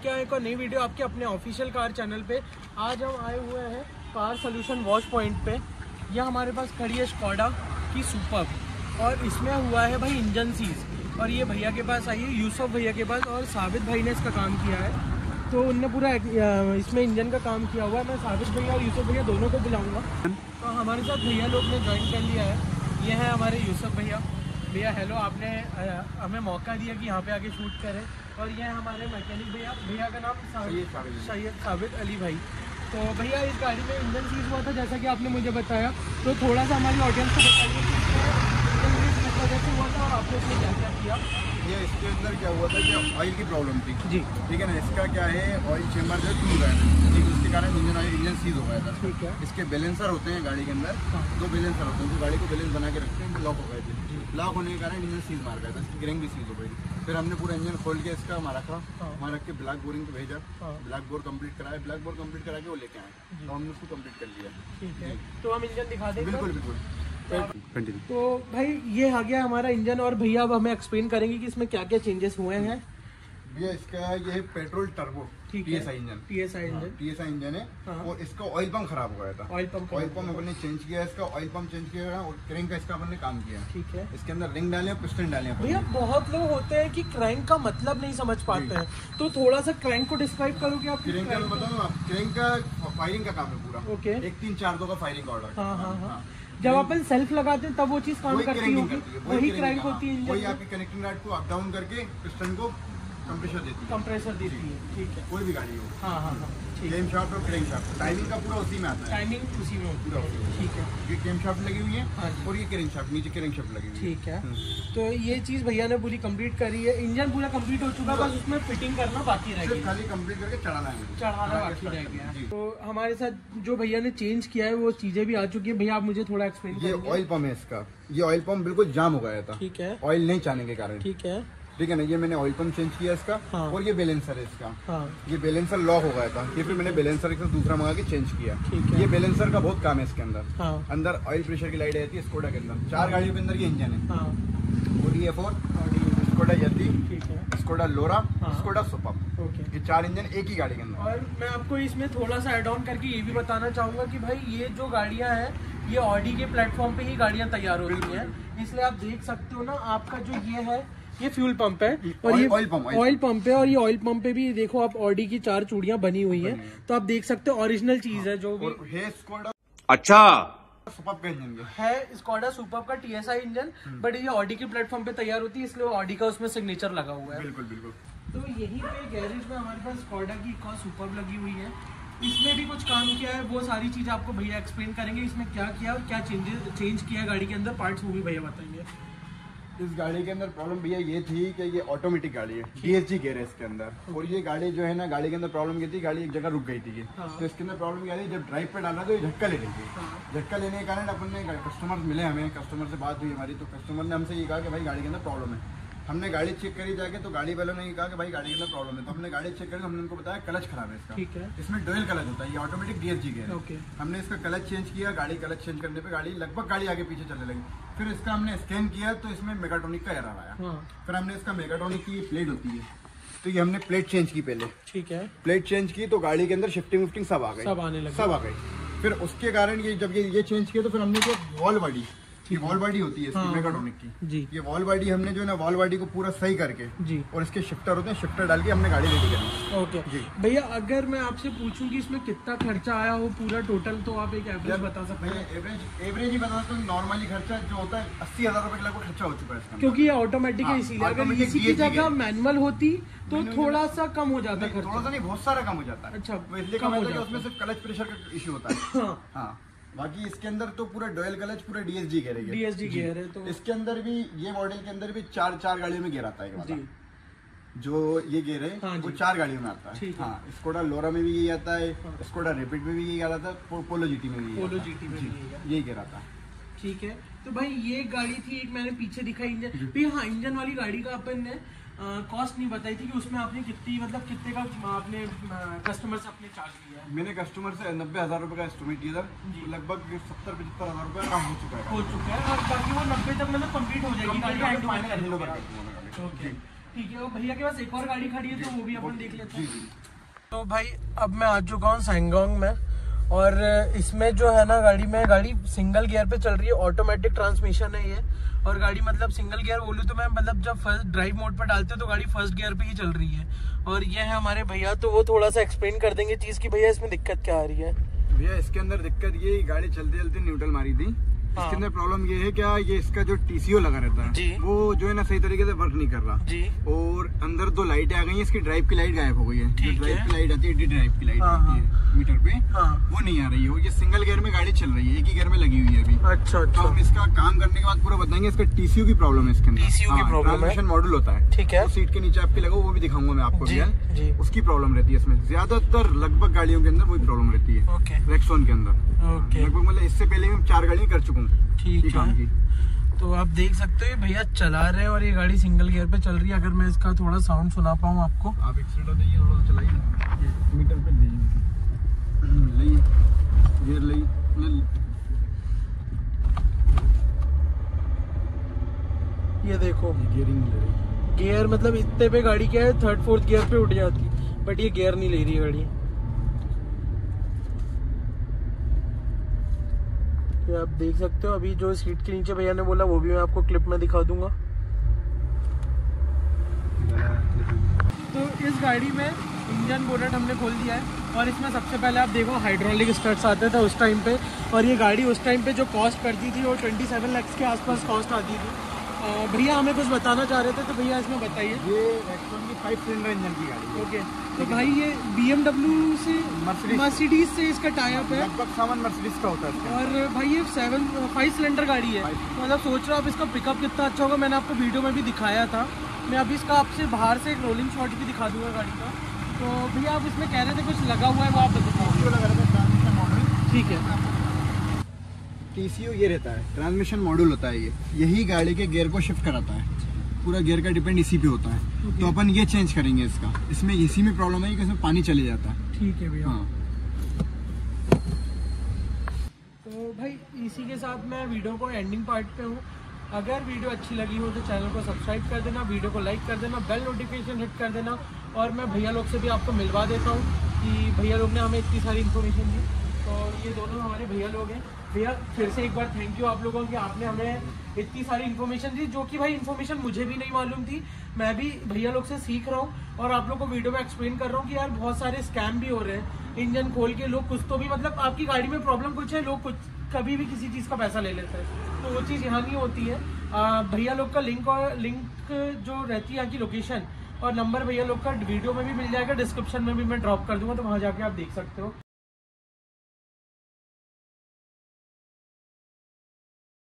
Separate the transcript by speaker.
Speaker 1: लेके आए एक और नई वीडियो आपके अपने ऑफिशियल कार चैनल पे। आज हम आए हुए हैं कार सोल्यूशन वॉश पॉइंट पे। यह हमारे पास खड़ी है स्कॉडा की सुपर और इसमें हुआ है भाई इंजन सीज और ये भैया के पास आई है, यूसुफ भैया के पास और साबित भाई ने इसका काम किया है। तो उनने पूरा इसमें इंजन का काम किया हुआ है। मैं साबित भैया और यूसुफ भैया दोनों को बुलाऊँगा। तो हमारे साथ भैया लोग ने ज्वाइन कर लिया है। ये है हमारे यूसुफ भैया। भैया हेलो आपने हमें मौका दिया कि यहाँ पे आके शूट करें। और ये हमारे मैकेनिक भैया भैया का नाम सैयद साबित अली। भाई। तो भैया इस गाड़ी में इंजन सीज हुआ था जैसा कि आपने मुझे बताया। तो थोड़ा सा हमारी ऑडियंस को बताइए कि इसमें इंजन सीज किस वजह से हुआ था और आपने इसमें क्या क्या किया?
Speaker 2: ये इसके अंदर क्या हुआ था कि ऑयल की प्रॉब्लम थी।
Speaker 3: जी।
Speaker 2: ठीक है ना? इसका क्या है ऑयल चेम्बर जो टूट गया था। ठीक है उसके कारण इंजन ऑयल इंजन सीज हो गया था।
Speaker 3: ठीक है।
Speaker 2: इसके बैलेंसर होते हैं गाड़ी के अंदर।
Speaker 3: हाँ।
Speaker 2: दो बैलेंसर होते हैं जो गाड़ी को बैलेंस बना के रखते हैं लॉक हो गए थे। लॉक होने के कारण इंजन सीज मार गया था। इसकी ग्रिंग भी सीज हो गई थी। फिर हमने पूरा इंजन खोल के इसका हमारा रखा। वहाँ रख के ब्लैक बोरिंग को भेजा। ब्लैक बोर कंप्लीट कराया। ब्लैक बोर कंप्लीट करा के वो लेके आए। तो हमने उसको कंप्लीट कर लिया।
Speaker 3: ठीक है। तो हम इंजन दिखा दें
Speaker 2: बिल्कुल बिल्कुल।
Speaker 3: तो भाई ये आ गया हमारा इंजन और भैया अब हमें एक्सप्लेन करेंगे कि इसमें क्या क्या चेंजेस हुए हैं।
Speaker 2: भैया इसका ये है पेट्रोल टर्बो
Speaker 3: ठीक है।
Speaker 2: TSI engine.
Speaker 3: TSI engine.
Speaker 2: TSI engine है।
Speaker 3: हाँ।
Speaker 2: और इसका ऑयल पंप खराब हो गया था।
Speaker 3: ऑयल पंप
Speaker 2: ऑयल पंप अपन ने चेंज किया इसका ऑयल पंप चेंज किया और क्रेंक का इसका अपन ने काम किया
Speaker 3: ठीक है।
Speaker 2: इसके अंदर रिंग डाले और पिस्टन डाले
Speaker 3: भैया बहुत लोग होते हैं कि क्रैंक का मतलब नहीं समझ पाते हैं। तो थोड़ा सा क्रैंक को डिस्क्राइब करोगे आप कि
Speaker 2: क्रेंक का क्रेंक का फायरिंग का काम है पूरा।
Speaker 3: ओके
Speaker 2: एक तीन चार दो का फायरिंग का ऑर्डर
Speaker 3: हाँ हाँ। हाँ। जब अपन सेल्फ लगाते हैं तब वो चीज़ काम करती होगी। वही क्रैंक होती है
Speaker 2: वही
Speaker 3: इंजन।
Speaker 2: आपकी कनेक्टिंग राड को अप डाउन करके पिस्टन को कंप्रेशर देती है।
Speaker 3: कंप्रेसर देती है ठीक है।
Speaker 2: कोई भी गाड़ी हो।
Speaker 3: हाँ हाँ हाँ ठीक। है
Speaker 2: और क्रेंक शॉप टाइमिंग का पूरा उसी में आता है।
Speaker 3: टाइमिंग उसी में होती
Speaker 2: पूरा
Speaker 3: है ठीक है।
Speaker 2: ये गेम शॉप लगी हुई
Speaker 3: हाँ
Speaker 2: है। और ये क्रेंक शॉप नीचे क्रेंक शॉप लगी हुई है।
Speaker 3: ठीक है।
Speaker 2: हम्म।
Speaker 3: तो ये चीज़ भैया ने पूरी कंप्लीट करी है। इंजन पूरा कंप्लीट हो चुका है बस उसमें फिटिंग करना बाकी रह गया।
Speaker 2: खाली कंप्लीट करके चढ़ाना है।
Speaker 3: चढ़ाना बाकी रह गया। तो हमारे साथ जो भैया ने चेंज किया है वो चीज़ें भी आ चुकी है। भैया आप मुझे थोड़ा एक्सप्लेन
Speaker 2: ये ऑयल पम्प है इसका। ये ऑयल पम्प बिल्कुल जाम हो गया था।
Speaker 3: ठीक है।
Speaker 2: ऑयल नहीं चाहने के कारण।
Speaker 3: ठीक है।
Speaker 2: ठीक है ना ये मैंने ऑयल पंप चेंज किया इसका
Speaker 3: हाँ।
Speaker 2: और ये बैलेंसर है इसका।
Speaker 3: हाँ।
Speaker 2: ये बैलेंसर लॉक हो गया था। ये फिर मैंने बैलेंसर का दूसरा मंगा के चेंज किया।
Speaker 3: है।
Speaker 2: ये बैलेंसर का बहुत काम है इसके अंदर।
Speaker 3: हाँ।
Speaker 2: अंदर ऑयल प्रेशर की लाइट रहती है स्कोडा के अंदर। चार गाड़ियों के अंदर ये इंजन है।
Speaker 3: हाँ।
Speaker 2: Audi A four Skoda Yeti Skoda Laura
Speaker 3: हाँ।
Speaker 2: स्कोडा सुपर ये चार इंजन एक ही गाड़ी के अंदर।
Speaker 3: और मैं आपको इसमें थोड़ा सा एड ऑन करके ये भी बताना चाहूँगा कि भाई ये जो गाड़ियाँ हैं ये ऑडी के प्लेटफॉर्म पे ही गाड़ियाँ तैयार होती हैं। इसलिए आप देख सकते हो ना आपका जो ये है ये फ्यूल पंप है और ये
Speaker 2: oil pump, oil
Speaker 3: oil pump है और ये ऑयल पंप पे भी देखो आप ऑडी की चार चूड़ियाँ बनी हुई हैं। तो आप देख सकते हो ओरिजिनल चीज़ है जो भी।
Speaker 2: है स्कोडा
Speaker 4: अच्छा।
Speaker 2: सुपर का इंजन
Speaker 3: है स्कॉडा सुपर का टीएसआई इंजन बट ये ऑडी के प्लेटफॉर्म पे तैयार होती है इसलिए ऑडी का उसमें सिग्नेचर लगा हुआ है।
Speaker 2: बिल्कुल बिल्कुल।
Speaker 3: तो यहीं पे गैरेज में हमारे पास स्कॉडा की सुपर लगी हुई है। इसमें भी कुछ काम किया है वो सारी चीज़ आपको भैया एक्सप्लेन करेंगे इसमें क्या किया और क्या चेंजेस चेंज किया गाड़ी के अंदर पार्ट्स वो भी भैया बताएँगे।
Speaker 2: इस गाड़ी के अंदर प्रॉब्लम भैया ये थी कि ये ऑटोमेटिक गाड़ी है डी डीएसजी गेयर है इसके अंदर। और ये गाड़ी जो है ना गाड़ी के अंदर प्रॉब्लम की थी गाड़ी एक जगह रुक गई थी ये।
Speaker 3: हाँ।
Speaker 2: तो इसके अंदर प्रॉब्लम क्या थी जब ड्राइव पे डाला तो ये झटका ले रही थी
Speaker 3: हाँ।
Speaker 2: झटका लेने के कारण अपन ने कस्टमर मिले हमें कस्टमर से बात हुई हमारी तो कस्टमर ने हमसे ये कहा कि भाई गाड़ी के अंदर प्रॉब्लम है। हमने गाड़ी चेक करी जाके तो गाड़ी वालों ने कहा कि भाई गाड़ी के अंदर प्रॉब्लम है। तो हमने गाड़ी चेक करी तो हमने उनको बताया कलच खराब है इसका।
Speaker 3: ठीक है।
Speaker 2: इसमें डोयल कलच होता है ये ऑटोमेटिक डीएसजी
Speaker 3: ओके
Speaker 2: हमने इसका कलच चेंज किया गाड़ी कलच चेंज करने पे गाड़ी लगभग गाड़ी आगे पीछे चलने लगी। फिर इसका हमने स्कैन किया तो इसमें मेगाट्रॉनिक का एरर आया।
Speaker 3: हाँ।
Speaker 2: फिर हमने इसका मेगाट्रॉनिक की प्लेट होती है। तो ये हमने प्लेट चेंज की पहले।
Speaker 3: ठीक है।
Speaker 2: प्लेट चेंज की तो गाड़ी के अंदर शिफ्टिंग विफ्टिंग सब आ गई।
Speaker 3: सब आने लगे।
Speaker 2: सब आ गई। फिर उसके कारण ये जब ये ये चेंज किया तो फिर हमने जो वॉल बॉडी ये वॉल बॉडी होती है इसकी
Speaker 3: हाँ,
Speaker 2: की।
Speaker 3: जी।
Speaker 2: ये वॉल बॉडी हमने जो है ना वॉल बॉडी को पूरा सही करके
Speaker 3: जी।
Speaker 2: और इसके शिफ्टर होते हैं शिफ्टर डाल के हमने गाड़ी रेडी करी।
Speaker 3: ओके।
Speaker 2: जी।
Speaker 3: भैया अगर मैं आपसे पूछूँ कि इसमें कितना खर्चा आया हो पूरा टोटल तो आप एक एवरेज बता सकते हैं?
Speaker 2: एवरेज एवरेज ही बता सकता नॉर्मली खर्चा जो होता है अस्सी हज़ार रुपए के लगभग खर्चा हो चुका है
Speaker 3: क्योंकि ये ऑटोमेटिक है
Speaker 2: हाँ,
Speaker 3: इसीलिए अगर इसी की जगह मैनुअल होती तो थोड़ा सा कम हो जाता
Speaker 2: थोड़ा सा नहीं बहुत सारा कम हो जाता है।
Speaker 3: अच्छा,
Speaker 2: इसलिए
Speaker 3: कम हो
Speaker 2: होता है उसमें सिर्फ़ क्लच प्रेशर का इशू होता है।
Speaker 3: हाँ।
Speaker 2: हाँ। बाकी इसके अंदर तो पूरा डोयल क्लच पूरा डीएसजी गेयर है
Speaker 3: gear है तो-
Speaker 2: इसके अंदर भी ये मॉडल के अंदर भी चार चार गाड़ियों में गेयर आता है
Speaker 3: जी।
Speaker 2: जो ये गेयर है
Speaker 3: हाँ
Speaker 2: वो चार गाड़ियों में आता है।
Speaker 3: हाँ।
Speaker 2: स्कोडा लोरा में भी यही आता है
Speaker 3: हाँ।
Speaker 2: स्कोडा रेपिड में भी यही आता है पो- पोलो जीटी में भी
Speaker 3: पोलो। GT में यही है।
Speaker 2: यही गेयर आता है।
Speaker 3: ठीक है। तो भाई ये गाड़ी थी एक मैंने पीछे दिखा इंजन। भी हाँ इंजन वाली गाड़ी का अपन ने कॉस्ट नहीं बताई थी कि उसमें आपने कितनी मतलब कितने का आपने कस्टमर से अपने चार्ज लिया है?
Speaker 2: मैंने कस्टमर से नब्बे हज़ार रुपए का एस्टिमेट किया था। लगभग सत्तर पचहत्तर हज़ार रुपए का काम हो चुका है।
Speaker 3: हो चुका है और बाकी वो नब्बे तक मतलब कंप्लीट हो जाएगी। ओके ठीक है और भैया के पास एक और गाड़ी खड़ी है तो वो भी अपन देख लेते हैं। तो भाई अब मैं आ चुका हूँ सैंगोंग में और इसमें जो है ना गाड़ी में गाड़ी सिंगल गियर पे चल रही है ऑटोमेटिक ट्रांसमिशन है ये। और गाड़ी मतलब सिंगल गियर बोलूँ तो मैं मतलब जब फ़र्स्ट ड्राइव मोड पर डालते हैं तो गाड़ी फ़र्स्ट गियर पे ही चल रही है। और ये है हमारे भैया तो वो थोड़ा सा एक्सप्लेन कर देंगे चीज़ की, भैया इसमें दिक्कत क्या आ रही है?
Speaker 2: भैया, इसके अंदर दिक्कत ये गाड़ी चलते चलते न्यूट्रल मारी थी।
Speaker 3: हाँ।
Speaker 2: इसके अंदर प्रॉब्लम ये है क्या ये इसका जो टीसीओ लगा रहता है वो जो है ना सही तरीके से वर्क नहीं कर रहा।
Speaker 3: जी।
Speaker 2: और अंदर दो लाइटें आ गई है इसकी ड्राइव की लाइट गायब हो गई है। जो ड्राइव की लाइट आती है डी ड्राइव की लाइट
Speaker 3: हाँ,
Speaker 2: आती है। मीटर पे
Speaker 3: हाँ।
Speaker 2: वो नहीं आ रही है। ये सिंगल गेयर में गाड़ी चल रही है एक ही गेयर में लगी हुई है अभी।
Speaker 3: अच्छा
Speaker 2: तो
Speaker 3: अच्छा
Speaker 2: हम इसका काम करने के बाद पूरा बताएँगे इसका टीसीयू की प्रॉब्लम है इसके अंदर।
Speaker 3: है।
Speaker 2: ट्रांसमिशन मॉडल होता है।
Speaker 3: ठीक है।
Speaker 2: सीट के नीचे आपके लगा वो भी दिखाऊँगा मैं आपको रियल उसकी प्रॉब्लम रहती है इसमें। ज़्यादातर लगभग गाड़ियों के अंदर वही प्रॉब्लम रहती है। रेक्सोन के अंदर। लगभग मतलब इससे पहले हम चार गाड़ियाँ कर चुका हूँ
Speaker 3: ठीक
Speaker 2: ये काम
Speaker 3: है।
Speaker 2: की
Speaker 3: तो आप देख सकते हो भैया चला रहे हैं और ये गाड़ी सिंगल गियर पे चल रही है। अगर मैं इसका थोड़ा साउंड सुना पाऊँ आपको।
Speaker 2: आप थोड़ा सा चलाइए ये मीटर पे दीजिए गियर लइए
Speaker 3: ये देखो।
Speaker 2: गियरिंग ले रही
Speaker 3: गियर मतलब इतने पे गाड़ी क्या है थर्ड फोर्थ गियर पे उठ जाती। बट ये गियर नहीं ले रही है गाड़ी। ये आप देख सकते हो। अभी जो सीट के नीचे भैया ने बोला, वो भी मैं आपको क्लिप में दिखा दूँगा। तो इस गाड़ी में इंजन बोलेट हमने खोल दिया है और इसमें सबसे पहले आप देखो हाइड्रोलिक स्टर्ट्स आते थे उस टाइम पे और ये गाड़ी उस टाइम पे जो कॉस्ट करती थी, वो 27 लाख के आसपास कॉस्ट आती थी। भैया हमें कुछ बताना चाह रहे थे तो भैया इसमें बताइए।
Speaker 2: ये रेक्सोन की फाइव सिलेंडर इंजन की गाड़ी है।
Speaker 3: ओके तो भाई ये बीएमडब्ल्यू से। मर्सिडीज से इसका टाइप है।
Speaker 2: लगभग सामान मर्सिडीज का होता है
Speaker 3: और भाई ये सेवन फाइव सिलेंडर गाड़ी है। तो मतलब सोच रहा हूँ आप इसका पिकअप कितना अच्छा होगा? मैंने आपको वीडियो में भी दिखाया था। मैं अभी इसका आपसे बाहर से एक रोलिंग शॉट भी दिखा दूँगा गाड़ी का। तो भैया आप इसमें कह रहे थे कुछ लगा हुआ है वो आप बताओ
Speaker 2: है
Speaker 3: ठीक है।
Speaker 2: टीसीयू ये रहता है ट्रांसमिशन मॉड्यूल होता है ये। यही गाड़ी के गियर को शिफ्ट कराता है। पूरा गियर का डिपेंड इसी पे होता है।
Speaker 3: Okay.
Speaker 2: तो अपन ये चेंज करेंगे इसका। इसमें इसी में प्रॉब्लम है कि इसमें पानी चले जाता है।
Speaker 3: ठीक है भैया।
Speaker 2: हाँ।
Speaker 3: तो भाई इसी के साथ मैं वीडियो को एंडिंग पार्ट पे हूँ। अगर वीडियो अच्छी लगी हो तो चैनल को सब्सक्राइब कर देना वीडियो को लाइक कर देना बेल नोटिफिकेशन हिट कर देना और मैं भैया लोग से भी आपको मिलवा देता हूँ कि भैया लोग ने हमें इतनी सारी इन्फॉर्मेशन दी। तो ये दोनों हमारे भैया लोग हैं। भैया, फिर से एक बार थैंक यू आप लोगों की। आपने हमें इतनी सारी इन्फॉर्मेशन दी, जो कि भाई इन्फॉर्मेशन मुझे भी नहीं मालूम थी। मैं भी भैया लोग से सीख रहा हूँ और आप लोग को वीडियो में एक्सप्लेन कर रहा हूँ कि यार बहुत सारे स्कैम भी हो रहे हैं। इंजन खोल के लोग कुछ तो भी मतलब आपकी गाड़ी में प्रॉब्लम कुछ है, लोग कुछ कभी भी किसी चीज़ का पैसा ले लेते हैं। तो वो चीज़ यहाँ नहीं होती है। भैया लोग का लिंक और लिंक जो रहती है यहाँ की लोकेशन और नंबर भैया लोग का वीडियो में भी मिल जाएगा डिस्क्रिप्शन में भी मैं ड्रॉप कर दूँगा तो वहाँ जाके आप देख सकते हो।